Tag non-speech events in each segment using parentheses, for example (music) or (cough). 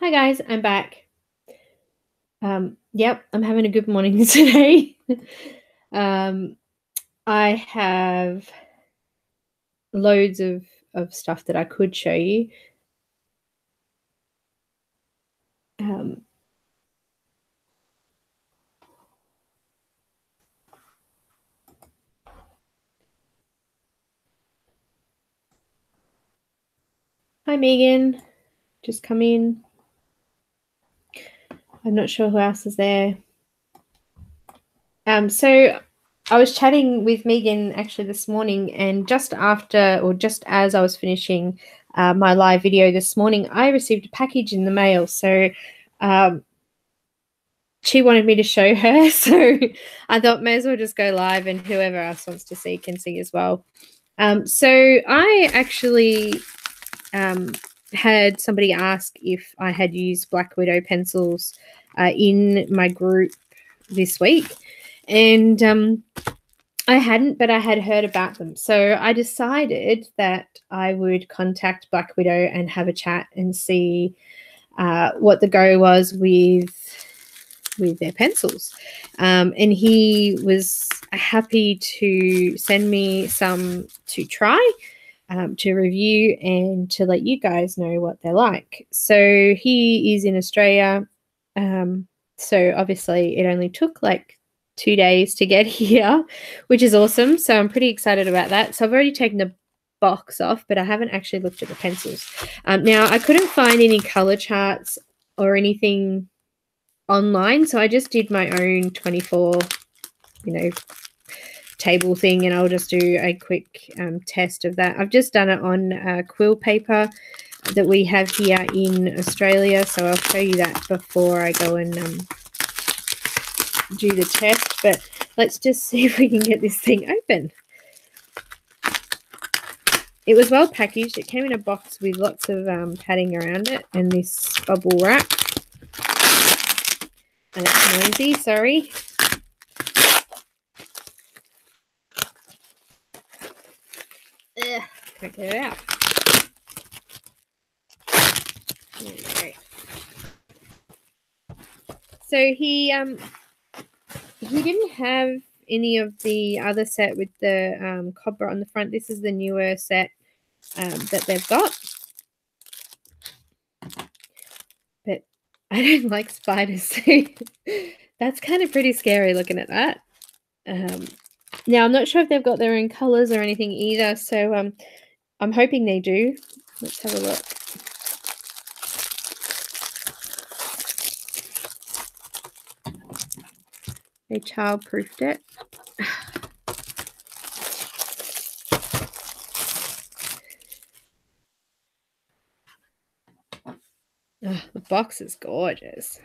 Hi guys, I'm back. Um, yep, I'm having a good morning (laughs) today. um, I have loads of, of stuff that I could show you. Um, hi Megan, just come in. I'm not sure who else is there. Um, so I was chatting with Megan actually this morning, and just after or just as I was finishing uh, my live video this morning, I received a package in the mail. So um, she wanted me to show her. (laughs) So I thought, may as well just go live, and whoever else wants to see can see as well. Um, so I actually um, had somebody ask if I had used Black Widow pencils uh, in my group this week. And um, I hadn't, but I had heard about them. So I decided that I would contact Black Widow and have a chat and see uh, what the go was with with their pencils. Um, and he was happy to send me some to try. Um, to review and to let you guys know what they're like. So he is in Australia. Um, so obviously, it only took like two days to get (laughs) here, which is awesome. So I'm pretty excited about that. So I've already taken the box off, but I haven't actually looked at the pencils. Um, now, I couldn't find any color charts or anything online. So I just did my own 24, you know, table thing and I'll just do a quick um, test of that. I've just done it on uh, quill paper that we have here in Australia. So I'll show you that before I go and um, do the test. But let's just (laughs) see if we can get this thing open. It was well packaged. It came in a box with lots of um, padding around it and this bubble wrap. And it's noisy, sorry. Ugh, it out. So he um he didn't have any of the other set with the um, cobra on the front. This is the newer set um, that they've got. But I don't (laughs) like spiders. (laughs) That's kind of pretty scary looking at that. Um, now, I'm not sure if they've got their own colors or anything either, so um, I'm hoping they do. Let's have a look. They child-proofed it. (sighs) The box is gorgeous.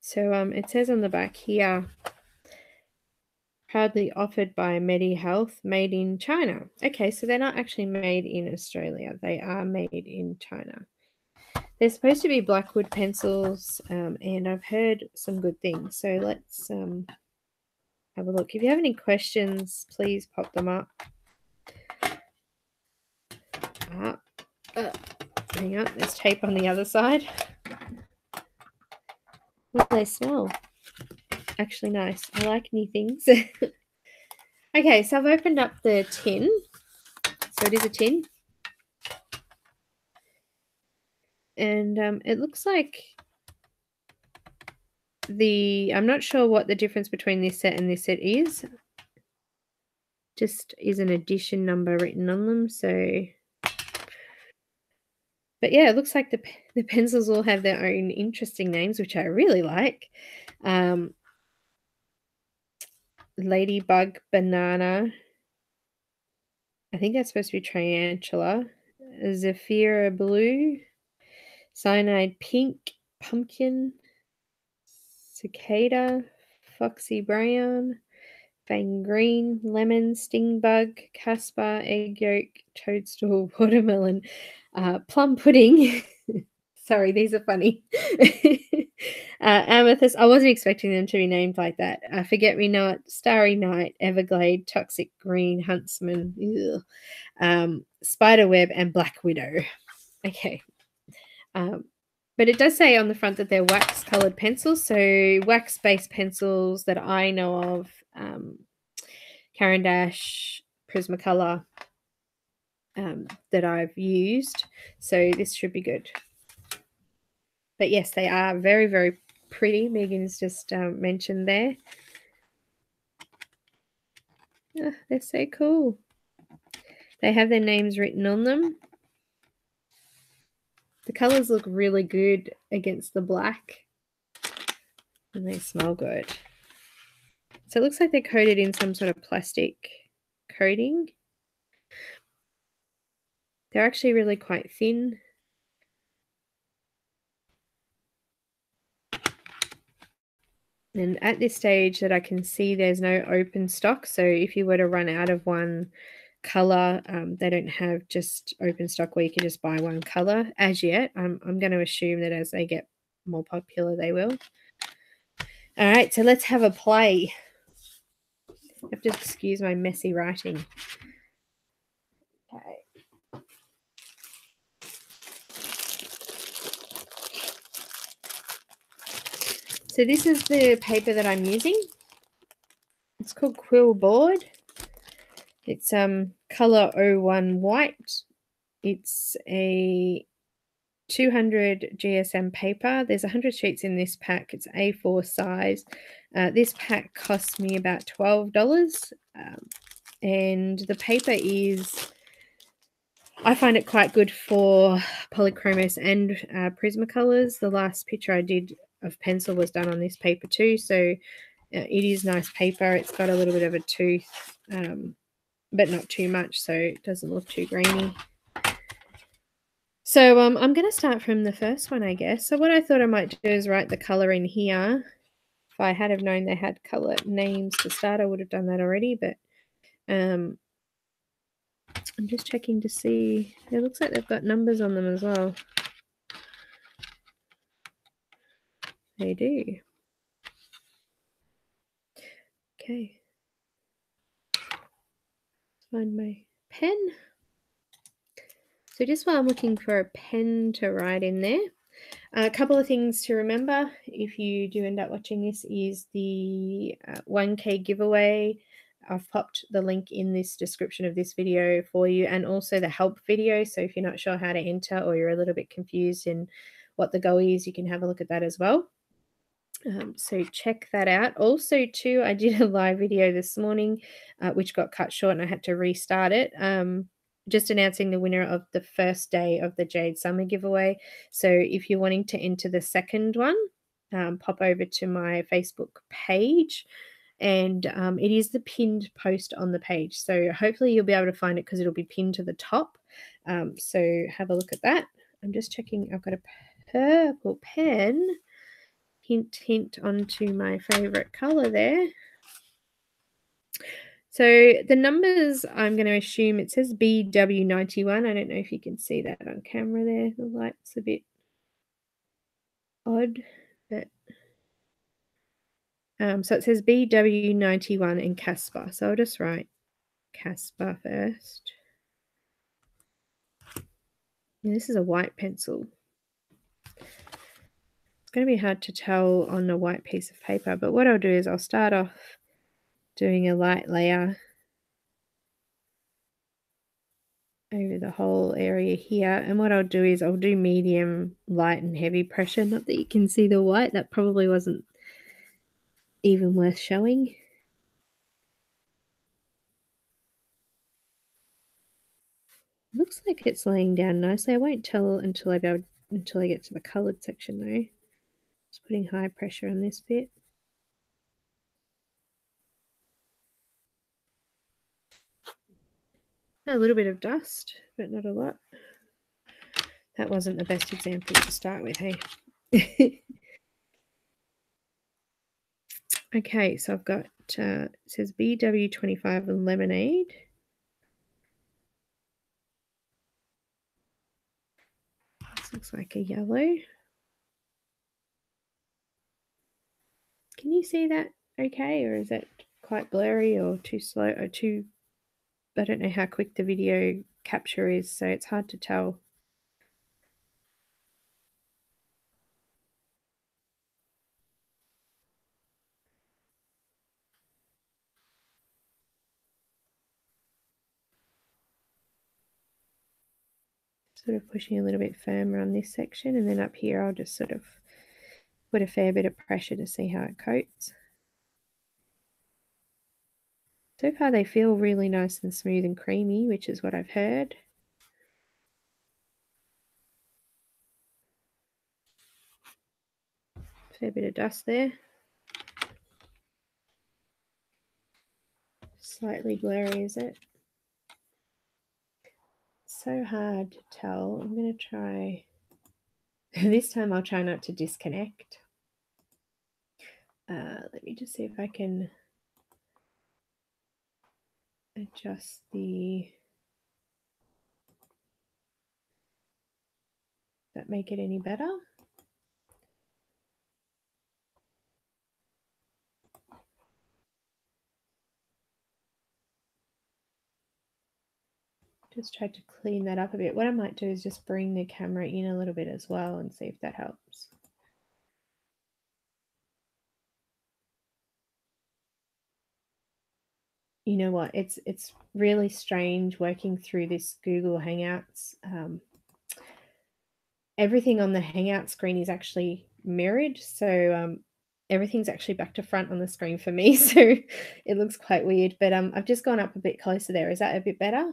So um, it says on the back here, proudly offered by MediHealth, made in China. Okay, so they're not actually made in Australia. They are made in China. They're supposed to be Blackwood pencils, um, and I've heard some good things. So let's um, have a look. If you have any questions, please pop them up. Uh, hang on, there's tape on the other side. What do they smell? Actually nice. I like new things. (laughs) okay, so I've opened up the tin. So it is a tin. And um, it looks like the, I'm not sure what the difference between this set and this set is. Just is an edition number written on them. So but yeah, it looks like the (laughs) the pencils all have their own interesting names, which I really like. Um, Ladybug Banana. I think that's supposed to be Tarantula. Zephyra Blue. Cyanide Pink. Pumpkin. Cicada. Foxy Brown. Fang Green. Lemon. Sting Bug. Casper. Egg Yolk. Toadstool. (laughs) Watermelon uh, plum pudding, (laughs) Sorry, these are funny. (laughs) uh, amethyst. I wasn't expecting them to be named like that. Uh, Forget Me Not, Starry Night, Everglade, Toxic Green, Huntsman, um, Spiderweb, and Black Widow. (laughs) Okay. Um, but it does say on the front that they're wax colored pencils. So wax based pencils that I know of, um, Caran d'Ache, Prismacolor, um, that I've used. So this should be good. But yes, they are very, very pretty. Megan's just um, mentioned there. Oh, they're so cool. They have their names written on them. The colors look really good against the black. And they smell good. So it looks like they're coated in some sort of plastic coating. They're actually really quite thin. And at this stage that I can see there's no open stock. So if you were to run out of one color, um, they don't have just open stock where you can just buy one color as yet. I'm, I'm going to assume that as they get more popular, they will. All right, so let's have a play. You have to excuse my messy writing. Okay. So this is the paper that I'm using. It's called Quill Board. It's um color 01 white. It's a 200 GSM paper. There's 100 sheets in this pack. It's A4 size. Uh, this pack cost me about $12. Um, and the paper is, I find it quite good for polychromos and uh, Prismacolors. The last picture I did of pencil was done on this paper too. So uh, it is nice paper. It's got a little bit of a tooth, um, but not too much, so it doesn't look too grainy. So um, I'm going to start from the first one, I guess. So what I thought I might do is write the colour in here. If I had have known they had colour names to start, I would have done that already. But um, I'm just checking to see. It looks like they've got numbers on them as well. They do. Okay. Find my pen. So just while I'm looking for a pen to write in there, a couple of things to remember if you do end up watching this is the uh, 1K giveaway. I've popped the link in this description of this video for you and also the help video. So if you're not sure how to enter or you're a little bit confused in what the goal is, you can have a look at that as well. Um, so check that out. Also, too, I did a live video this morning, uh, which got cut short and I had to restart it. Um, just announcing the winner of the first day of the Jade Summer giveaway. So if you're wanting to enter the second one, um, pop over to my Facebook page and um, it is the pinned post on the page. So hopefully you'll be able to find it because it'll be pinned to the top. Um, so have a look at that. I'm just checking. I've got a purple pen hint, hint onto my favorite color there. So the numbers, I'm going to assume it says BW91. I don't know if you can see that on camera there. The light's a bit odd, but um, so it says BW91 and Casper. So I'll just write Casper first. And this is a white pencil. It's going to be hard to tell on a white piece of paper, but what I'll do is I'll start off doing a light layer over the whole area here. And what I'll do is I'll do medium, light, and heavy pressure. Not that you can see the white, that probably wasn't even worth showing. Looks like it's laying down nicely. I won't tell until I until I get to the coloured section though. Putting high pressure on this bit. A little bit of dust, but not a lot. That wasn't the best example to start with, hey? (laughs) okay, so I've got, uh, it says BW25 and lemonade. This looks like a yellow. Can you see that okay, or is that quite blurry or too slow or too, I don't know how quick the video capture is, so it's hard to tell. Sort of pushing a little bit firmer on this section and then up here I'll just sort of put a fair bit of pressure to see how it coats. So far they feel really nice and smooth and creamy, which is what I've heard. Fair bit of dust there. Slightly blurry, is it? So hard to tell. I'm going to try. This time I'll try not to disconnect. Uh, let me just see if I can adjust the that make it any better just tried to clean that up a bit. What I might do is just bring the camera in a little bit as well and see if that helps. You know what? It's it's really strange working through this google hangouts um, everything on the hangout screen is actually mirrored so um, everything's actually back to front on the screen for me (laughs) so it looks quite weird but um, i've just gone up a bit closer there. Is that a bit better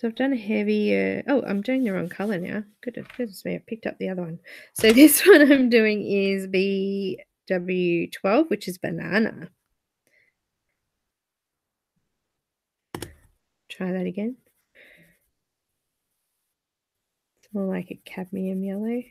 So I've done a heavier, uh, oh, I'm doing the wrong color now. Goodness, goodness me, I picked up the other one. So (laughs) this one I'm doing is BW12, which is banana. Try that again. It's more like a cadmium yellow.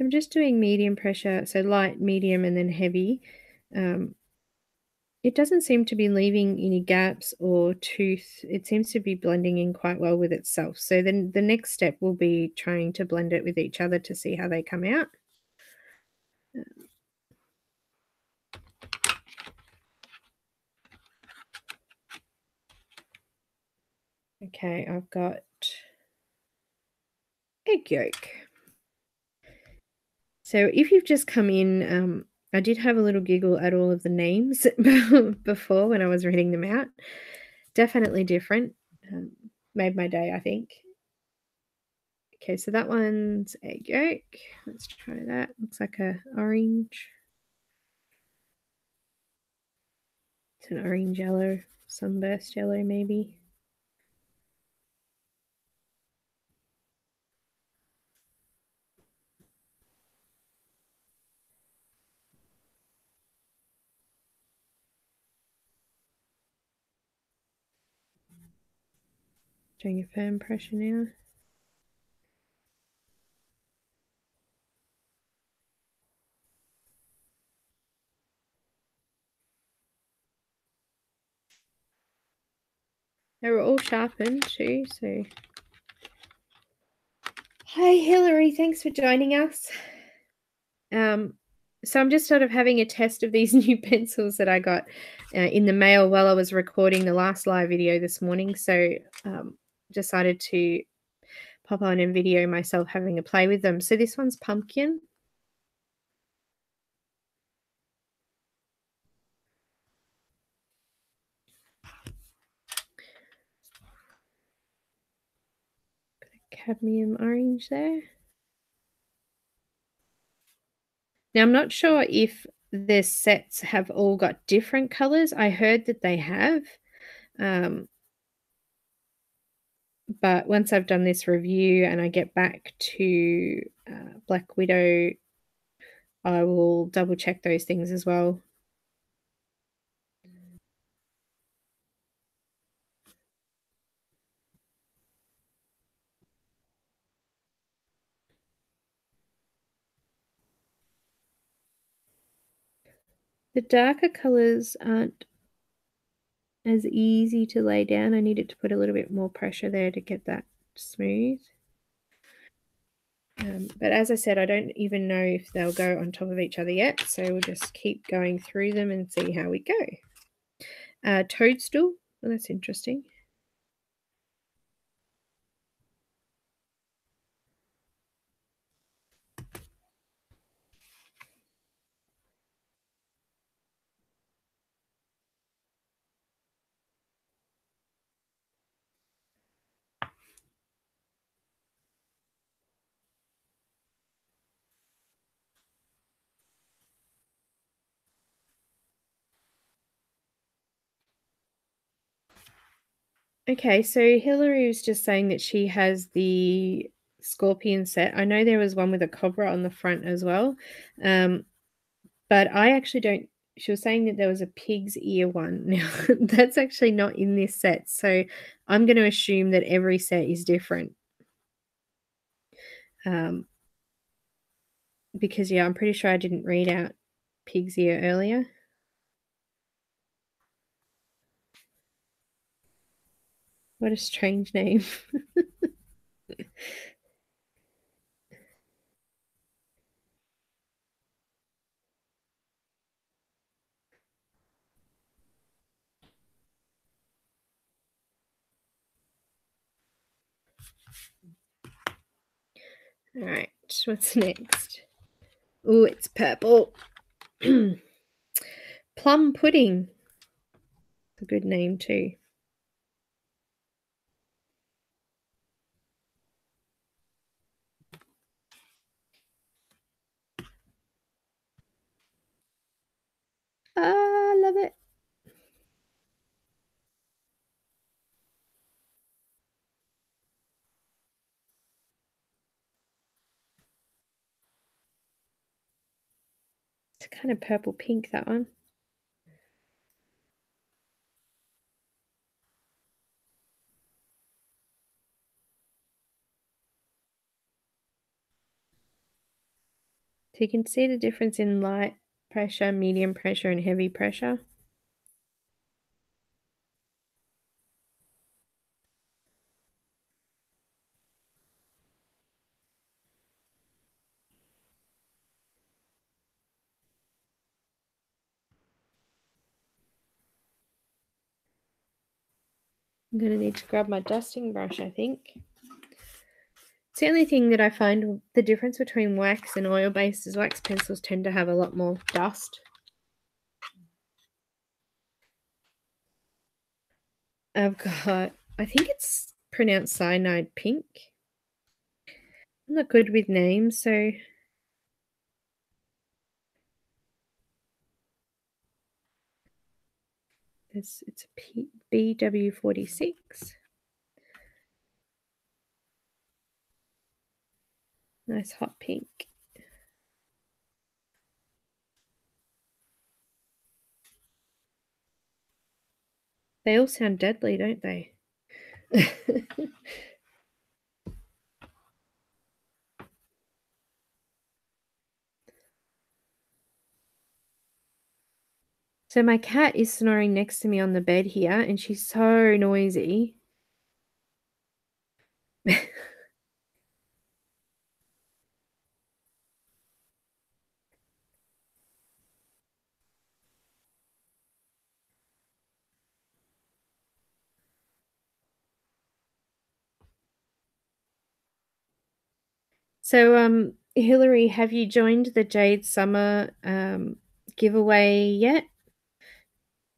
So I'm just doing medium pressure, so light, medium, and then heavy. Um, it doesn't seem to be leaving any gaps or tooth. It seems to be blending in quite well with itself. So then the next step will be trying to blend it with each other to see how they come out. Okay, I've got egg yolk. So if you've just come in, um, I did have a little giggle at all of the names (laughs) before when I was reading them out. Definitely different. Um, made my day, I think. Okay, so that one's egg yolk. Let's try that. Looks like a orange. It's an orange yellow, sunburst yellow maybe. Doing a firm pressure now. They were all sharpened too, so. Hi, Hillary. Thanks for joining us. Um, so I'm just sort of having a test of these (laughs) new pencils that I got uh, in the mail while I was recording the last live video this morning. So um, decided to pop on and video myself having a play with them. So this one's pumpkin. cadmium orange there. Now, I'm not sure if the sets have all got different colors. I heard that they have. Um, but once I've done this review and I get back to uh, Black Widow, I will double check those things as well. The darker colours aren't as easy to lay down. I needed to put a little bit more pressure there to get that smooth. Um, but as I said, I don't even know if they'll go on top of each other yet. So we'll just keep going through them and see how we go. Uh, toadstool. Well, that's interesting. Okay, so Hillary was just saying that she has the scorpion set. I know there was one with a cobra on the front as well. Um, but I actually don't. She was saying that there was a pig's ear one. (laughs) Now, that's actually not in this set. So I'm going to assume that every set is different. Um, because, yeah, I'm pretty sure I didn't read out pig's ear earlier. What a strange name. (laughs) All right, what's next? Oh, it's purple. (clears throat) Plum pudding. It's a good name too. I love it. It's kind of purple pink, that one. So you can see the difference in light pressure, medium pressure, and heavy pressure. I'm going to need to grab my dusting brush, I think. It's the only thing that I find the difference between wax and oil-based is wax pencils tend to have a lot more dust. I've got, I think it's pronounced cyanide pink. I'm not good with names, so it's, it's a P, BW46. Nice hot pink. They all sound deadly, don't they? (laughs) so my cat is snoring next to me on the bed here, and she's so noisy. So, um, Hillary, have you joined the Jade Summer um, giveaway yet?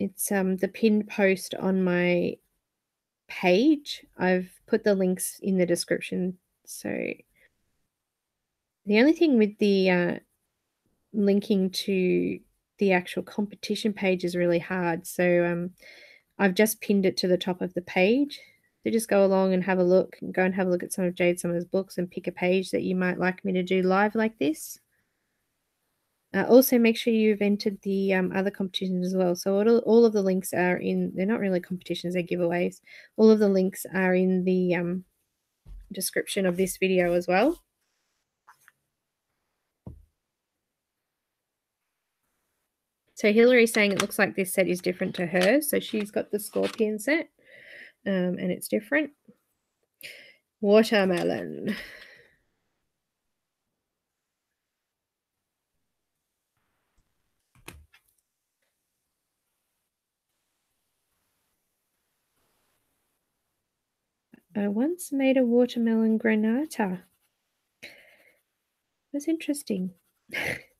It's um, the pinned post on my page. I've put the links in the description. So, the only thing with the uh, linking to the actual competition page is really hard. So, um, I've just pinned it to the top of the page. So just go along and have a look and go and have a look at some of Jade Summer's books and pick a page that you might like me to do live like this. Uh, also, make sure you've entered the um, other competitions as well. So all, all of the links are in, they're not really competitions, they're giveaways. All of the links are in the um, description of this video as well. So Hillary's saying it looks like this set is different to her. So she's got the Scorpion set um, and it's different. Watermelon. I once made a watermelon granita. It was interesting. (laughs)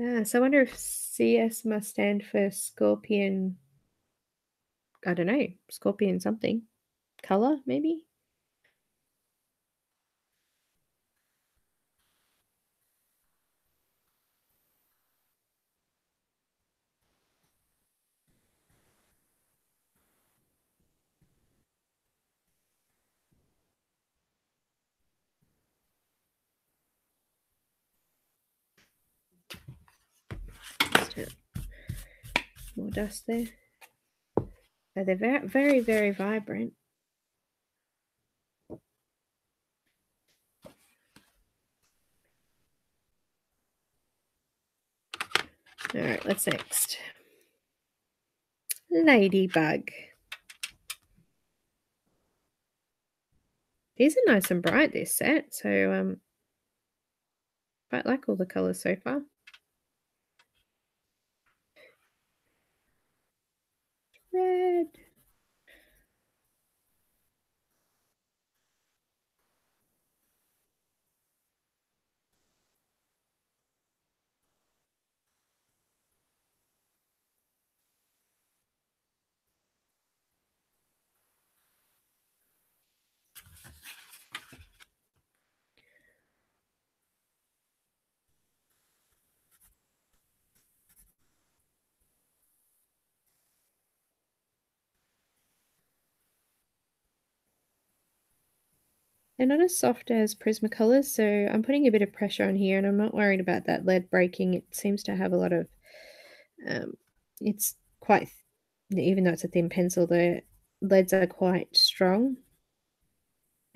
Ah, so I wonder if CS must stand for scorpion. I don't know, scorpion something. Color, maybe? More dust there. So they're very, very, very vibrant. All right, what's next? Ladybug. These are nice and bright, this set. So, um, quite like all the colours so far. Red. They're not as soft as Prismacolors, so I'm putting a bit of pressure on here and I'm not worried about that lead breaking. It seems to have a lot of, um, it's quite, even though it's a thin pencil, the leads are quite strong.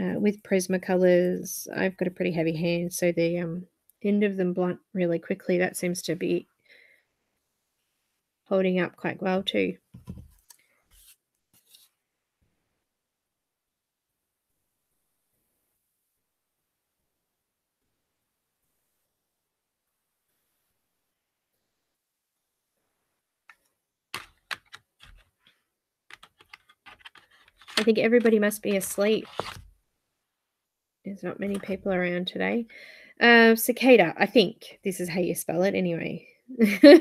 Uh, with Prismacolors, I've got a pretty heavy hand, so the um, end of them blunt really quickly. That seems to be holding up quite well too. I think everybody must be asleep. There's not many people around today. Uh, cicada, I think this is how you spell it anyway. (laughs) All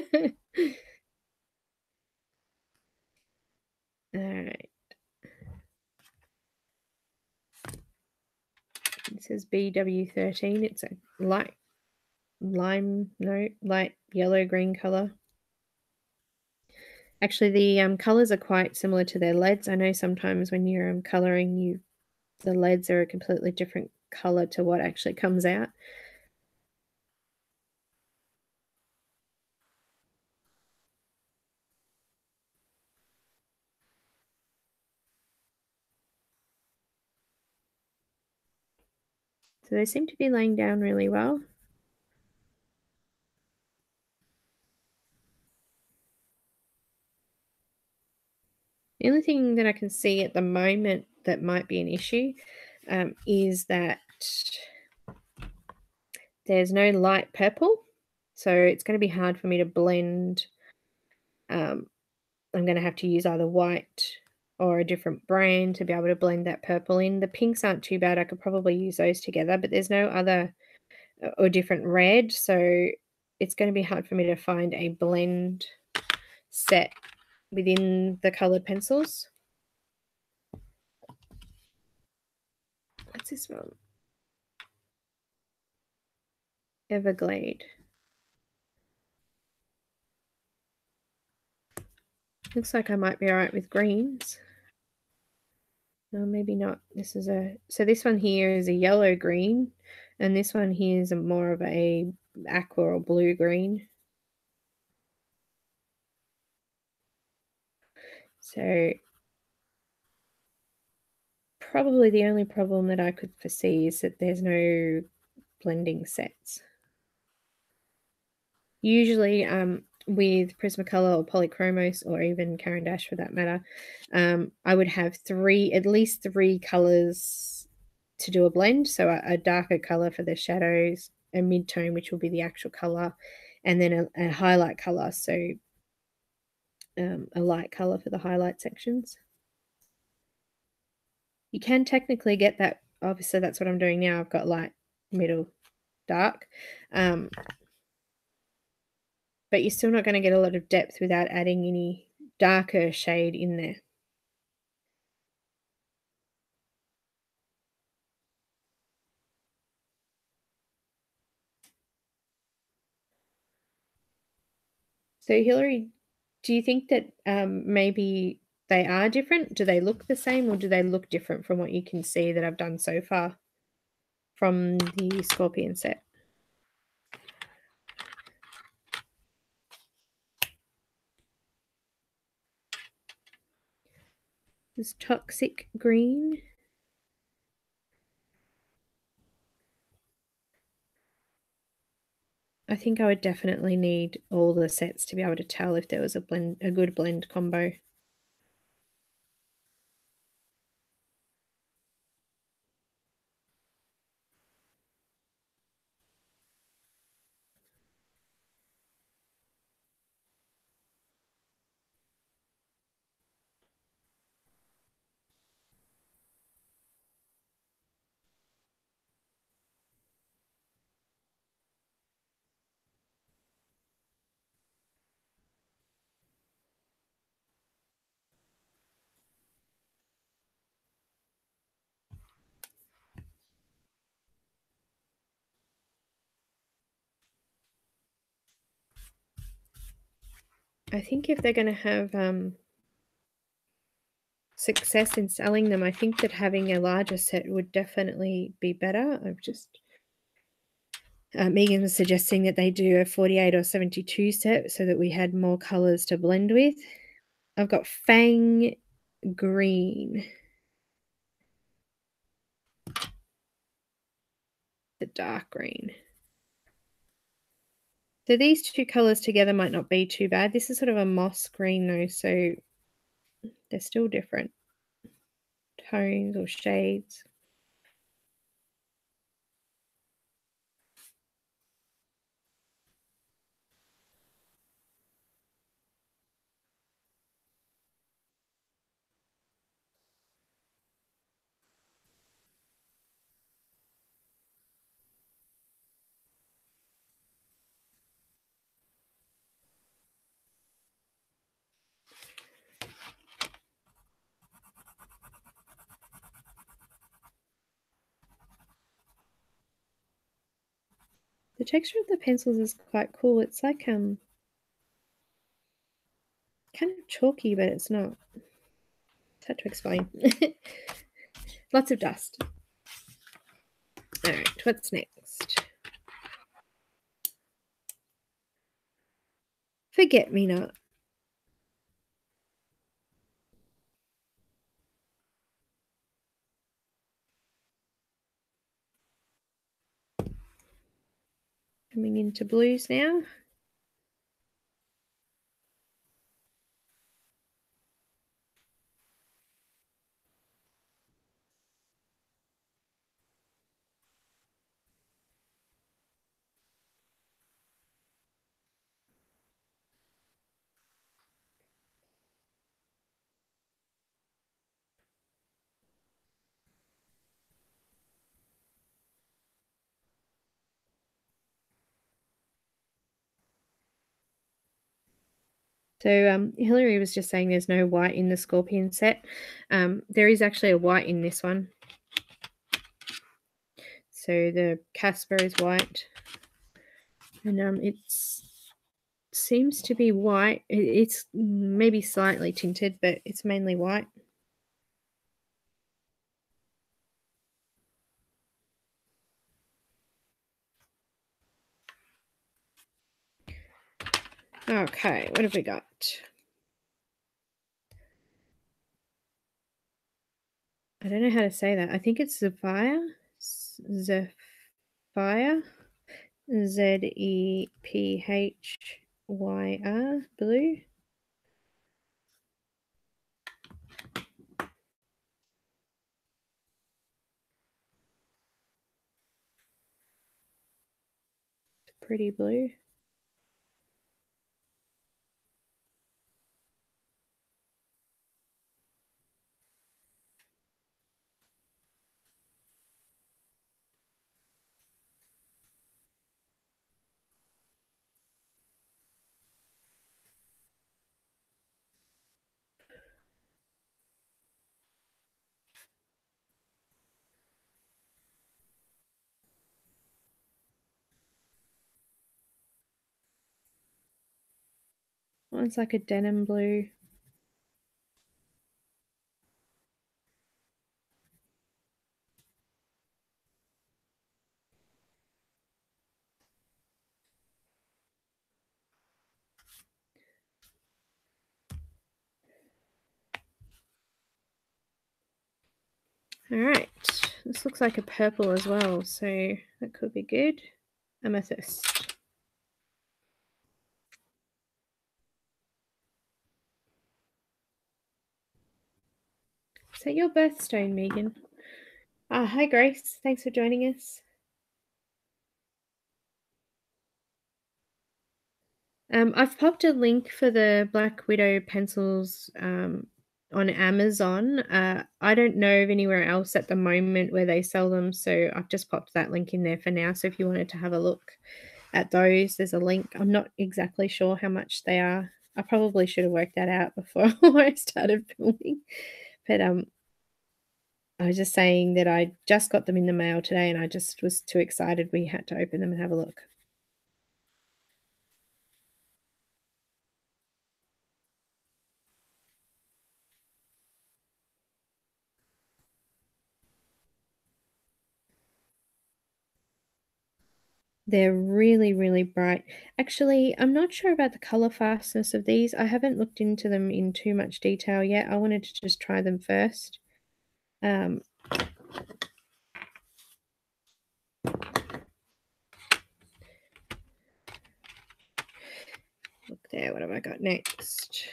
right. It says BW13. It's a light lime, no, light yellow green color. Actually, the um, colors are quite similar to their leads. I know sometimes when you're um, coloring, you the leads are a completely different color to what actually comes out. So they seem to be laying down really well. The only thing that I can see at the moment that might be an issue um, is that there's no light purple. So it's going to be hard for me to blend. Um, I'm going to have to use either white or a different brand to be able to blend that purple in. The pinks aren't too bad. I could probably use those together, but there's no other uh, or different red. So it's going to be hard for me to find a blend set within the colored pencils. What's this one? Everglade. Looks like I might be all right with greens. No, maybe not. This is a, so this one here is a yellow green, and this one here is a more of a aqua or blue green. So probably the only problem that I could foresee is that there's no blending sets. usually um, with Prismacolor or Polychromos or even Caran d'Ache for that matter, um, I would have three, at least three colors to do a blend. So a, a darker color for the shadows, a mid-tone, which will be the actual color, and then a, a highlight color. So um, a light color for the highlight sections. You can technically get that. Obviously, that's what I'm doing now. I've got light, middle, dark. Um, but you're still not going to get a lot of depth without adding any darker shade in there. So Hilary, do you think that um, maybe they are different? Do they look the same or do they look different from what you can see that I've done so far from the Scorpion set? This toxic green. I think I would definitely need all the sets to be able to tell if there was a blend, a good blend combo. I think if they're going to have um, success in selling them, I think that having a larger set would definitely be better. I've just uh, Megan was suggesting that they do a 48 or 72 set so that we had more colors to blend with. I've got Fang Green. The dark green. So these two colors together might not be too bad. This is sort of a moss green though, so they're still different tones or shades. The texture of the pencils is quite cool. It's like um kind of chalky, but it's not. It's hard to explain. (laughs) Lots of dust. All right, what's next? Forget me not. Coming into blues now. So um, Hilary was just saying there's no white in the Scorpion set. Um, there is actually a white in this one. So the Casper is white. And um, it seems to be white. It's maybe slightly tinted, but it's mainly white. Okay, what have we got? I don't know how to say that. I think it's Zephyr. Zephyr. Z E P H Y R, blue. Pretty blue. One's like a denim blue. All right, this looks like a purple as well, so that could be good. Amethyst. Is that your birthstone, Megan? Ah, hi, Grace. Thanks for joining us. Um, I've popped a link for the Black Widow pencils um, on Amazon. Uh, I don't know of anywhere else at the moment where they sell them, so I've just popped that link in there for now. So if you wanted to have a look at those, there's a link. I'm not exactly sure how much they are. I probably should have worked that out (laughs) before I started filming, but um, I was just saying that I just got them in the mail today, and I just was too excited. We had to open them and have a look. They're really, really bright. Actually, I'm not sure about the color fastness of these. I haven't looked into them in too much detail yet. I wanted to just try them first. Um, look there, what have I got next?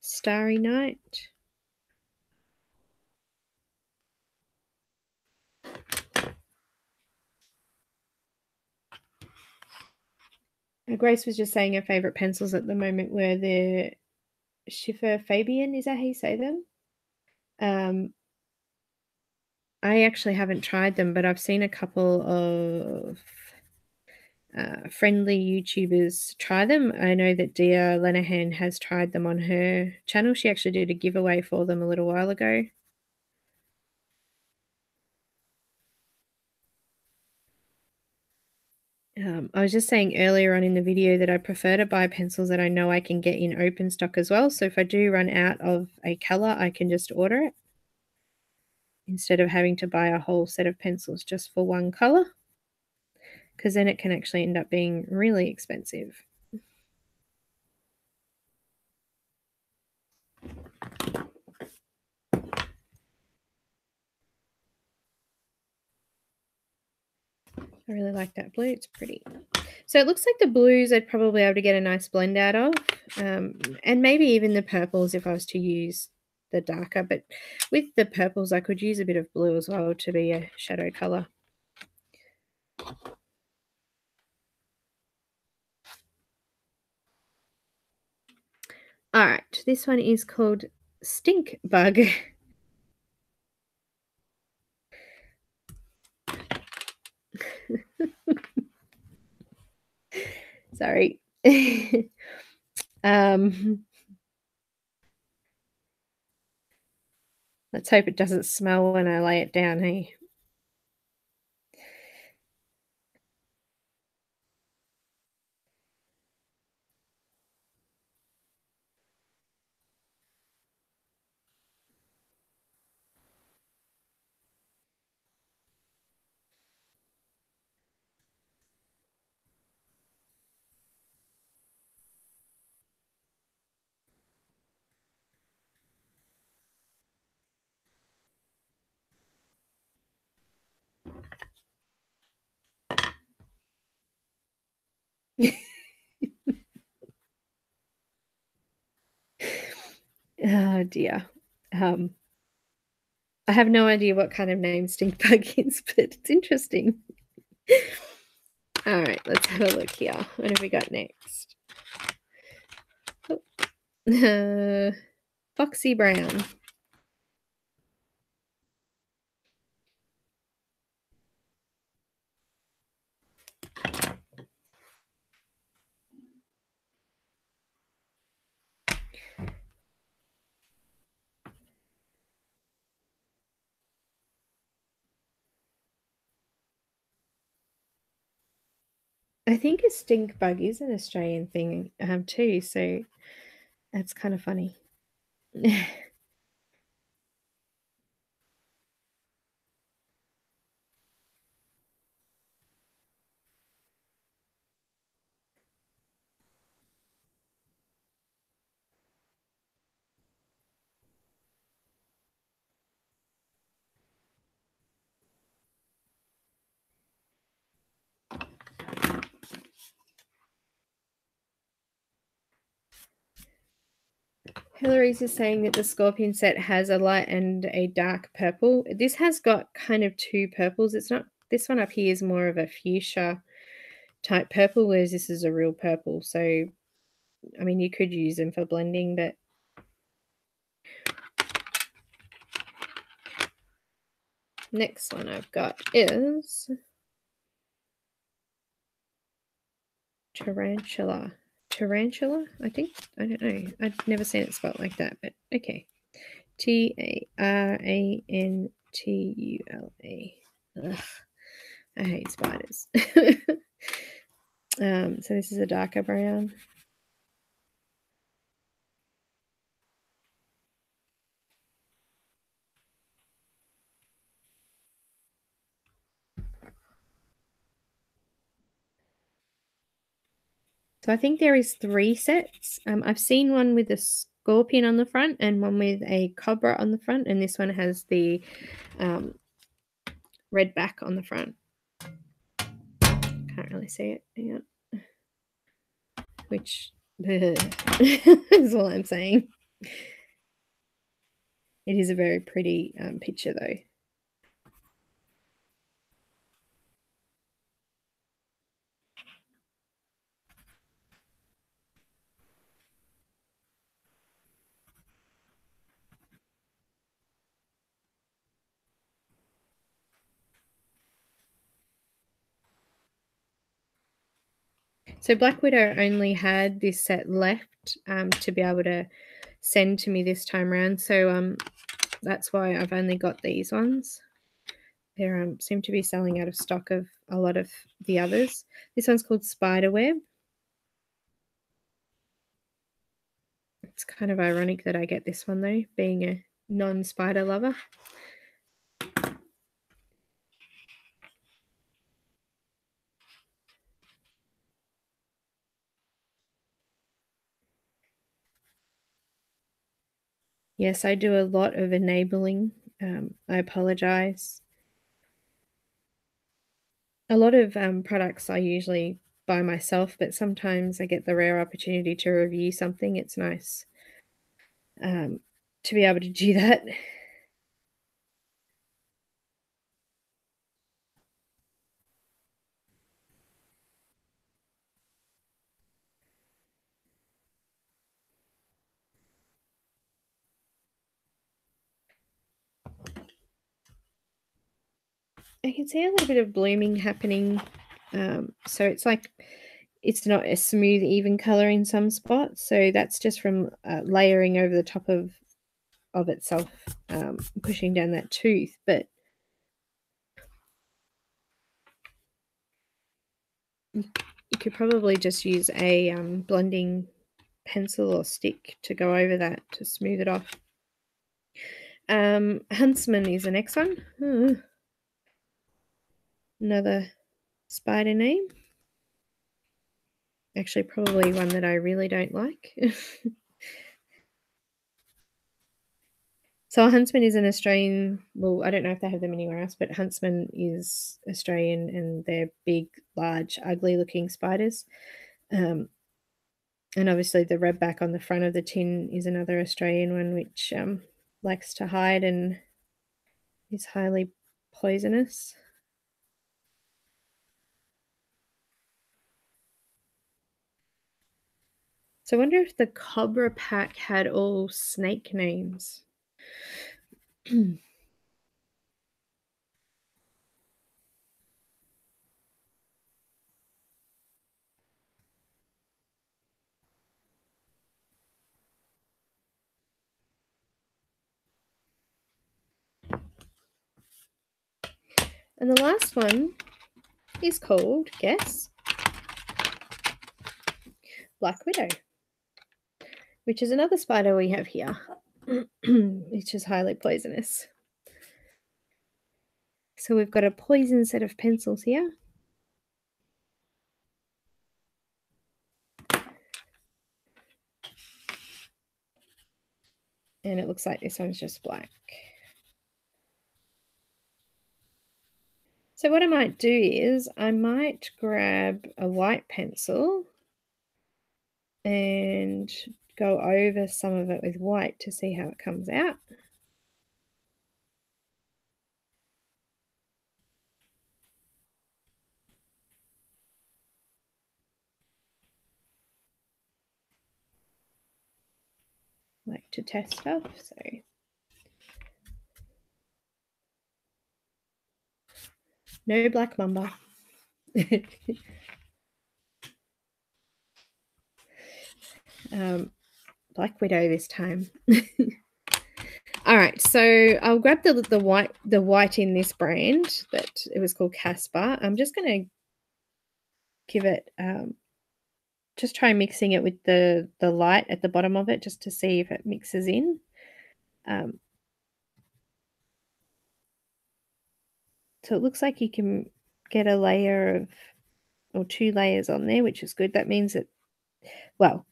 Starry Night. Grace was just saying her favorite pencils at the moment were the Schiffer Fabian. Is that how you say them? Um, I actually haven't tried them, but I've seen a couple of uh, friendly YouTubers try them. I know that Dia Lenahan has tried them on her channel. She actually did a giveaway for them a little while ago. Um, I was just saying earlier on in the video that I prefer to buy pencils that I know I can get in open stock as well. So if I do run out of a color, I can just order it instead of having to buy a whole set of pencils just for one color because then it can actually end up being really expensive. I really like that blue. It's pretty. So it looks like the blues I'd probably be able to get a nice blend out of. Um, and maybe even the purples if I was to use the darker. But with the purples, I could use a bit of blue as well to be a shadow color. All right, this one is called Stink Bug. (laughs) (laughs) Sorry. (laughs) um, let's hope it doesn't smell when I lay it down, hey? Dear. Um, I have no idea what kind of name stink bug (laughs) is, but it's interesting. All right, let's have a look here. What have we got next? Oh. Uh, (laughs) Foxy Brown. I think a stink bug is an Australian thing um, too, so that's kind of funny. (laughs) Hillary's is saying that the Scorpion set has a light and a dark purple. This has got kind of two purples. It's not, this one up here is more of a fuchsia type purple, whereas this is a real purple. So, I mean, you could use them for blending, but next one I've got is Tarantula tarantula, I think. I don't know. I've never seen it spelled like that, but okay. T A R A N T U L A. I hate spiders. (laughs) um, so this is a darker brown. So I think there is three sets. Um, I've seen one with a scorpion on the front and one with a cobra on the front, and this one has the um, red back on the front. Can't really see it. Hang on. Which (laughs) is all I'm saying. It is a very pretty um, picture, though. So Black Widow only had this set left um, to be able to send to me this time around. So um, that's why I've only got these ones. They um, seem to be selling out of stock of a lot of the others. This one's called Spiderweb. It's kind of ironic that I get this one though, being a non-spider lover. Yes, I do a lot of enabling. Um, I apologize. A lot of um, products I usually buy myself, but sometimes I get the rare opportunity to review something. It's nice um, to be able to do that. I can see a little bit of blooming happening. Um, so it's like it's not a smooth, even color in some spots. So that's just from uh, layering over the top of of itself, um, pushing down that tooth. But you could probably just use a um, blending pencil or stick to go over that to smooth it off. Um, Huntsman is the next one. Another spider name. Actually, probably one that I really don't like. (laughs) so, Huntsman is an Australian. Well, I don't know if they have them anywhere else, but Huntsman is Australian and they're big, large, ugly looking spiders. Um, and obviously the red back on the front of the tin is another Australian one which um, likes to hide and is highly poisonous. So I wonder if the Cobra pack had all snake names. (clears throat) And the last one is called, guess, Black Widow, which is another spider we have here, (clears throat) which is highly poisonous. So we've got a poison set of pencils here. And it looks like this one's just black. So what I might do is I might grab a white pencil and go over some of it with white to see how it comes out. like to test stuff, so No Black Mamba. (laughs) um, Black Widow this time. (laughs) All right, so I'll grab the the white the white in this brand that it was called Casper. I'm just going to give it um, just try mixing it with the the light at the bottom of it just to see if it mixes in. Um, So it looks like you can get a layer of, or two layers on there, which is good. That means that, well,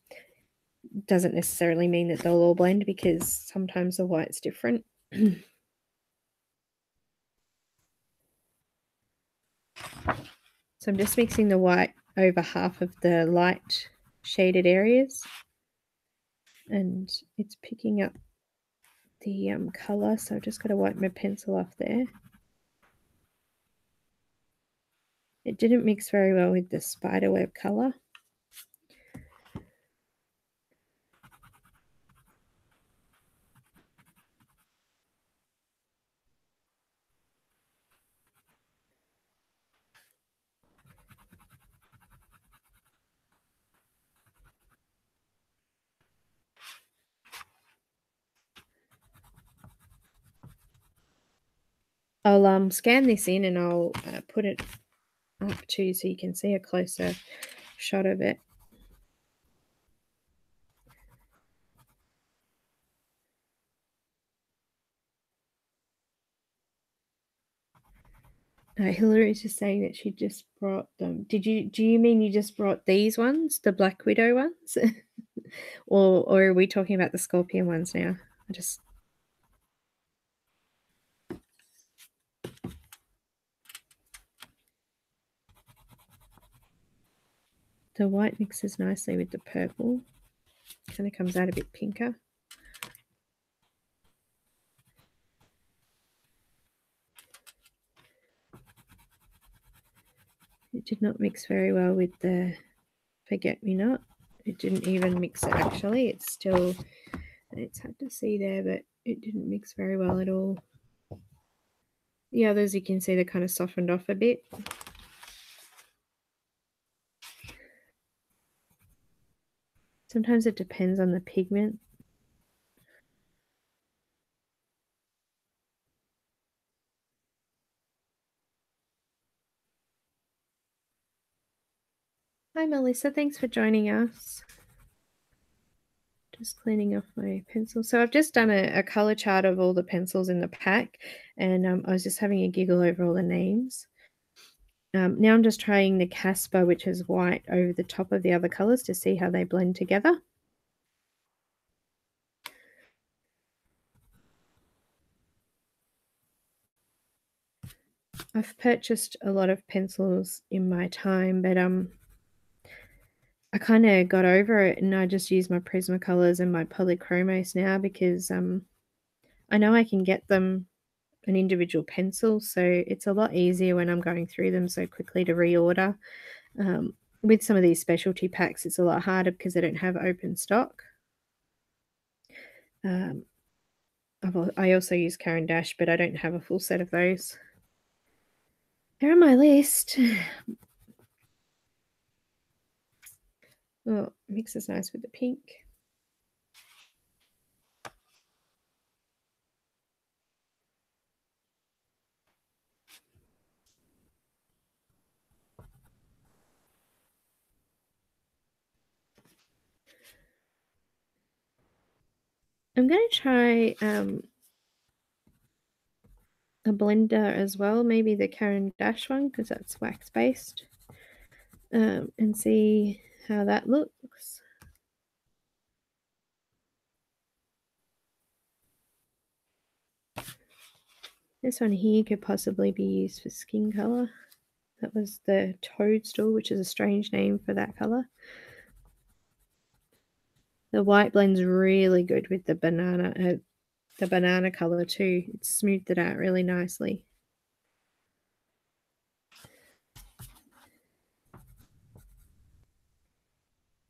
doesn't necessarily mean that they'll all blend because sometimes the white's different. so I'm just mixing the white over half of the light shaded areas and it's picking up the um, colour so I've just got to wipe my pencil off there. It didn't mix very well with the spiderweb colour. I'll um, scan this in and I'll uh, put it up too so you can see a closer shot of it. Uh, Hillary is just saying that she just brought them. Did you? Do you mean you just brought these ones, the Black Widow ones, (laughs) or or are we talking about the Scorpion ones now? I just The white mixes nicely with the purple. Kind of comes out a bit pinker. It did not mix very well with the forget-me-not. It didn't even mix it actually. It's still, it's hard to see there, but it didn't mix very well at all. The others you can see they kind of softened off a bit. Sometimes it depends on the pigment. Hi Melissa, thanks for joining us. Just cleaning off my pencil. So I've just done a, a color chart of all the pencils in the pack and um, I was just having a giggle over all the names. Um, now I'm just trying the Casper, which is white, over the top of the other colors to see how they blend together. I've purchased a lot of pencils in my time, but um, I kind of got over it and I just use my Prismacolors and my Polychromos now because um, I know I can get them an individual pencil, so it's a lot easier when I'm going through them so quickly to reorder. Um, with some of these specialty packs, it's a lot harder because they don't have open stock. Um, i also use Caran d'Ache, but I don't have a full set of those. They're on my list. (sighs) Oh, mixes nice with the pink. I'm going to try um, a blender as well, maybe the Caran d'Ache one because that's wax based, um, and see how that looks. This one here could possibly be used for skin color. That was the toadstool, which is a strange name for that color. The white blends really good with the banana, uh, the banana color too. It's smoothed it out really nicely.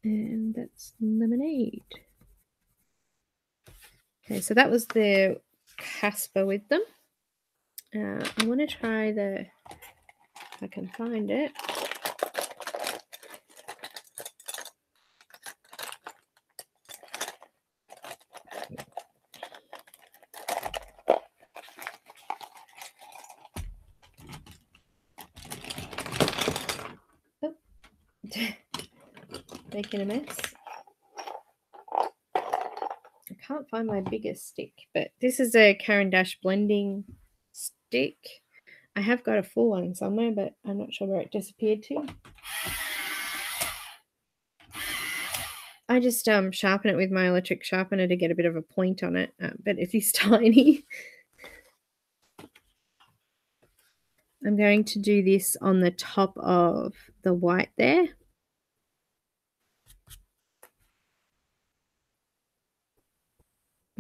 And that's lemonade. Okay, so that was the Casper with them. Uh, I want to try the, I can find it. Making a mess. I can't find my biggest stick, but this is a Caran d'Ache blending stick. I have got a full one somewhere, but I'm not sure where it disappeared to. I just um, sharpen it with my electric sharpener to get a bit of a point on it, uh, but it is (laughs) tiny. I'm going to do this on the top of the white there.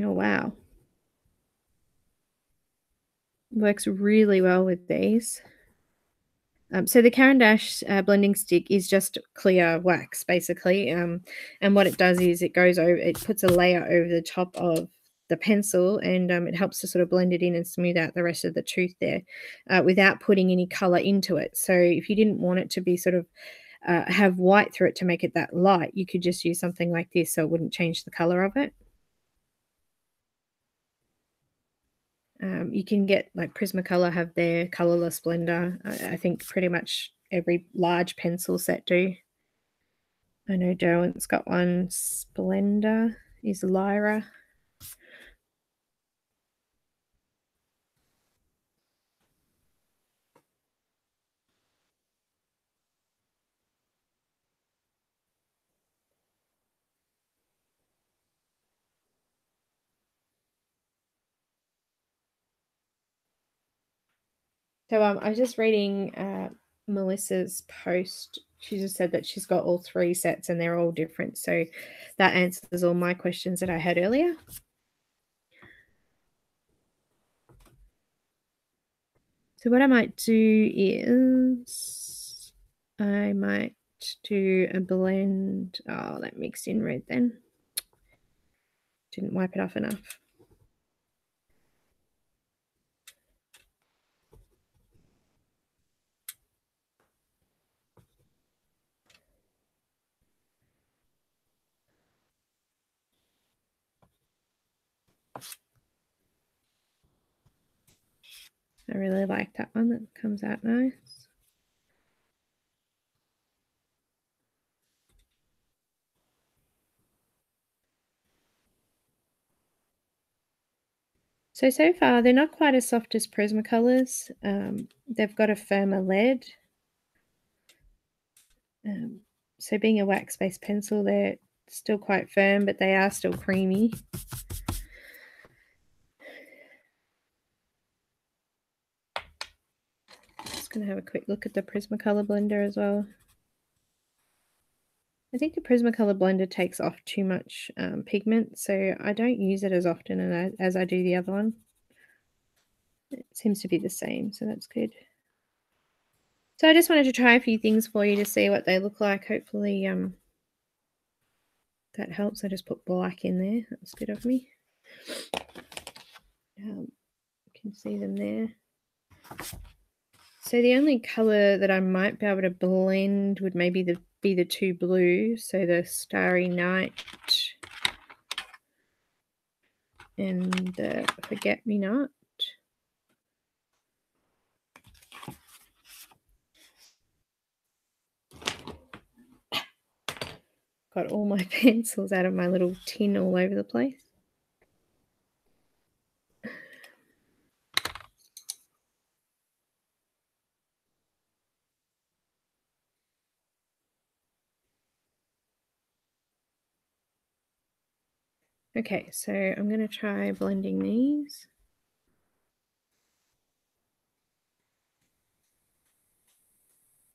Oh, wow. Works really well with these. Um, so the Caran d'Ache uh, blending stick is just clear wax, basically. Um, and what it does is it goes over, it puts a layer over the top of the pencil and um, it helps to sort of blend it in and smooth out the rest of the tooth there uh, without putting any color into it. So if you didn't want it to be sort of uh, have white through it to make it that light, you could just use something like this so it wouldn't change the color of it. Um, you can get like Prismacolor have their colorless blender. I, I, think pretty much every large pencil set do. I know Derwent's got one. Splender is Lyra. So um, I was just reading uh, Melissa's post. She just said that she's got all three sets and they're all different. So that answers all my questions that I had earlier. So what I might do is I might do a blend. Oh, that mixed in red then. Didn't wipe it off enough. I really like that one. That comes out nice. So, so far, they're not quite as soft as Prismacolors. Um, they've got a firmer lead. Um, so being a wax-based pencil, they're still quite firm, but they are still creamy. Going to have a quick look at the Prismacolor blender as well. I think the Prismacolor blender takes off too much um, pigment, so I don't use it as often as, as I do the other one. It seems to be the same, so that's good. So I just wanted to try a few things for you to see what they look like. Hopefully um, that helps. I just put black in there. That was good of me. Um, you can see them there. So the only colour that I might be able to blend would maybe the, be the two blues. So the Starry Night and the Forget Me Not. Got all my (laughs) pencils out of my little tin all over the place. Okay, so I'm going to try blending these.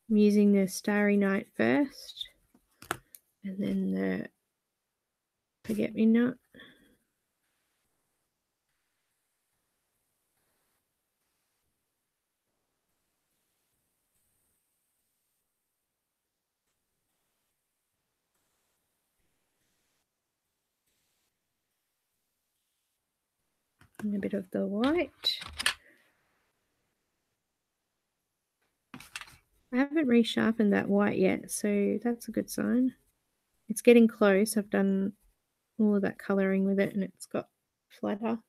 I'm using the Starry Night first and then the Forget Me Not. A bit of the white. I haven't resharpened that white yet, so that's a good sign. It's getting close. I've done all of that colouring with it and it's got flatter.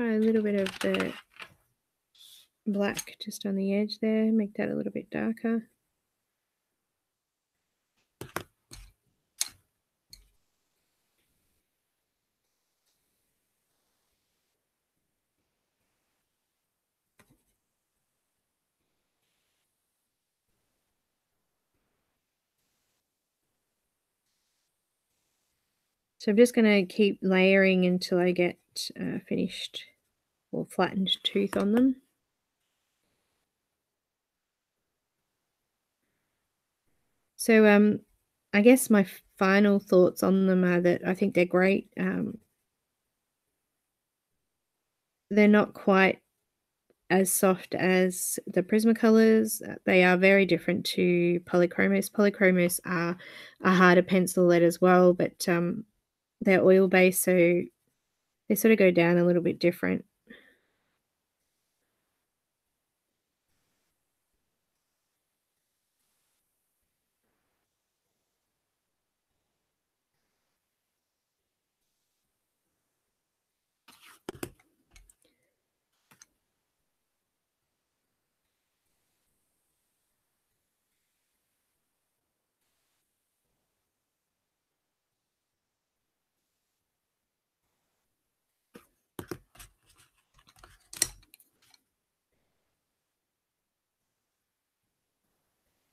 Try a little bit of the black just on the edge there, make that a little bit darker. So I'm just going to keep layering until I get uh, finished or flattened tooth on them. So um, I guess my final thoughts on them are that I think they're great. Um, they're not quite as soft as the Prismacolors. They are very different to Polychromos. Polychromos are a harder pencil lead as well, but um, they're oil based, so they sort of go down a little bit different.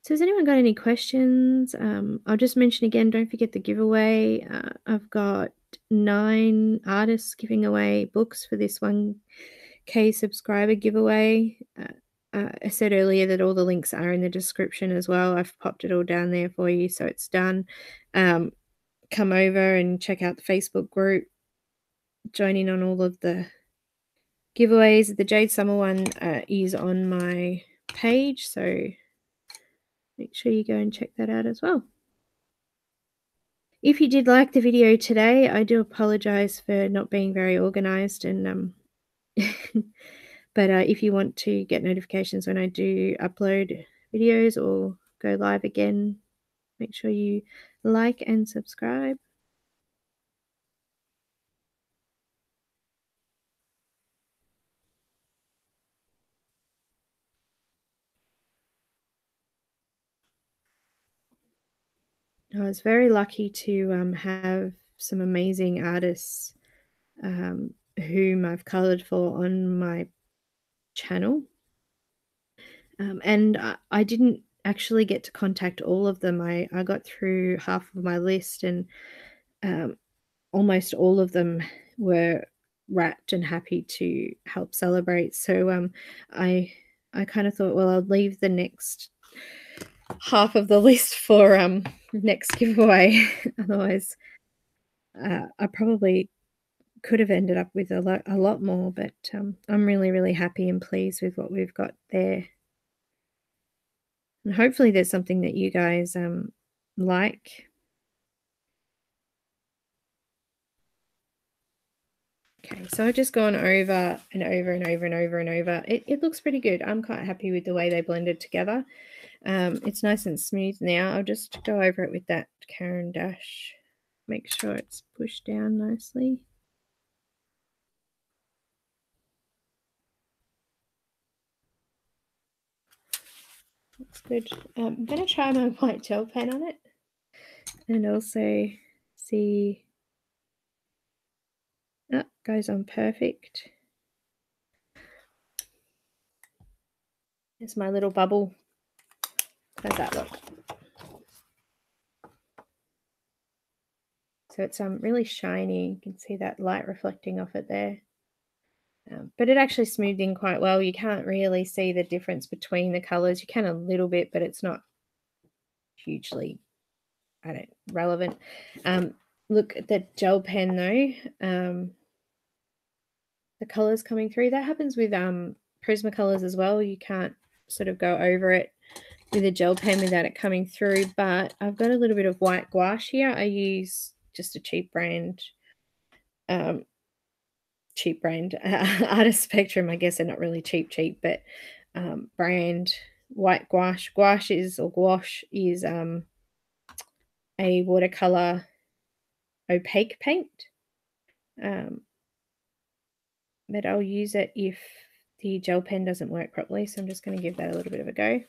So has anyone got any questions? Um, I'll just mention again, don't forget the giveaway. Uh, I've got nine artists giving away books for this 1K subscriber giveaway. Uh, uh, I said earlier that all the links are in the description as well. I've popped it all down there for you, so it's done. Um, come over and check out the Facebook group. Join in on all of the giveaways. The Jade Summer one uh, is on my page, so make sure you go and check that out as well. If you did like the video today, I do apologize for not being very organized and um (laughs) but uh, if you want to get notifications when I do upload videos or go live again, make sure you like and subscribe. Was very lucky to um, have some amazing artists um, whom I've coloured for on my channel. Um, and I, I, didn't actually get to contact all of them. I, I got through half of my list, and um, almost all of them were wrapped and happy to help celebrate. So um, I I kind of thought, well, I'll leave the next half of the list for um next giveaway. (laughs) Otherwise, uh, I probably could have ended up with a lot a lot more. But um, I'm really really happy and pleased with what we've got there. And hopefully, there's something that you guys um like. Okay, so I've just gone over and over and over and over and over. It, it looks pretty good. I'm quite happy with the way they blended together. Um, it's nice and smooth now. I'll just go over it with that Caran d'Ache. Make sure it's pushed down nicely. Looks good. Um, I'm going to try my (laughs) white gel pen on it and also see that oh, goes on perfect. There's my little bubble. How's that look? So it's um really shiny. You can see that light reflecting off it there. Um, but it actually smoothed in quite well. You can't really see the difference between the colors. You can a little bit, but it's not hugely I don't relevant. Um, look at the gel pen though. Um, the colors coming through. That happens with um, Prismacolors as well. You can't sort of go over it with a gel pen without it coming through. But I've got a little bit of white gouache here. I use just a cheap brand, um, cheap brand, uh, (laughs) Artist Spectrum. I guess they're not really cheap, cheap, but um, brand white gouache. Gouache is, or gouache is um, a watercolor opaque paint. Um, but I'll use it if the gel pen doesn't work properly. So I'm just going to give that a little bit of a go.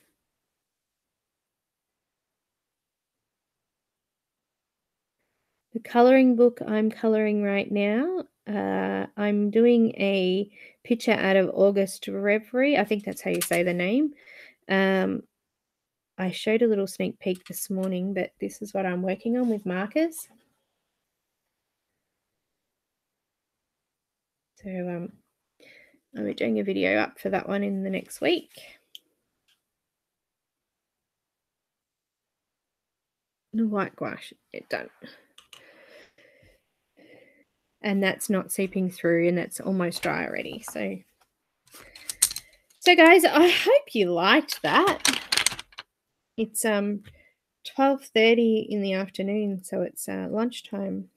The colouring book I'm colouring right now, uh, I'm doing a picture out of August Reverie. I think that's how you say the name. Um, I showed a little sneak peek this morning, but this is what I'm working on with markers. So um, I'll be doing a video up for that one in the next week. The white gouache, it done. And that's not seeping through and that's almost dry already. So, so guys, I hope you liked that. It's um 12.30 in the afternoon, so it's uh, lunchtime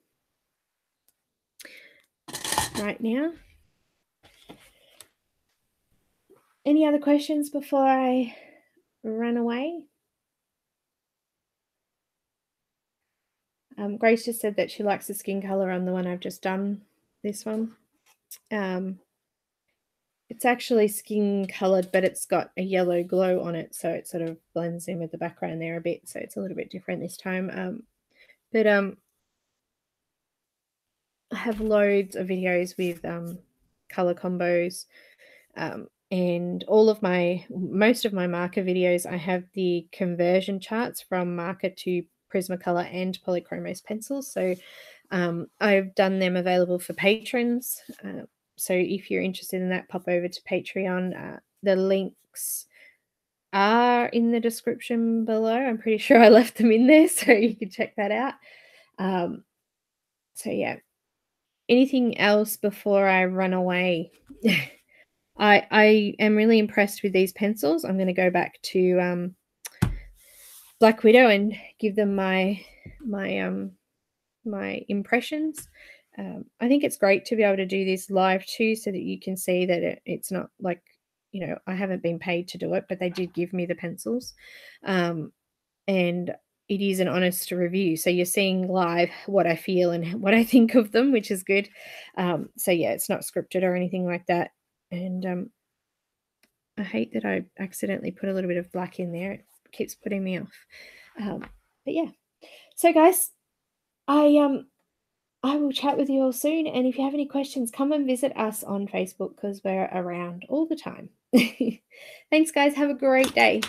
right now. Any other questions before I run away? Um, Grace just said that she likes the skin color on the one I've just done, this one. Um, it's actually skin colored, but it's got a yellow glow on it, so it sort of blends in with the background there a bit, so it's a little bit different this time. Um, but um, I have loads of videos with um, color combos um, and all of my most of my marker videos I have the conversion charts from marker to Prismacolor and Polychromos pencils. So um, I've done them available for patrons. Uh, so if you're interested in that, pop over to Patreon. Uh, the links are in the description below. I'm pretty sure I left them in there, (laughs) so you can check that out. Um, so yeah, anything else before I run away? (laughs) I I am really impressed with these pencils. I'm going to go back to um, Black Widow and give them my my um my impressions. Um, I think it's great to be able to do this live too, so that you can see that it, it's not like you know I haven't been paid to do it, but they did give me the pencils, um, and it is an honest review. So you're seeing live what I feel and (laughs) what I think of them, which is good. Um, so yeah, it's not scripted or anything like that. And um, I hate that I accidentally put a little bit of black in there. It keeps putting me off. Um, but yeah. So guys, I um I will chat with you all soon. And if you have any questions, come and visit us on Facebook because we're around all the time. (laughs) Thanks, guys. Have a great day.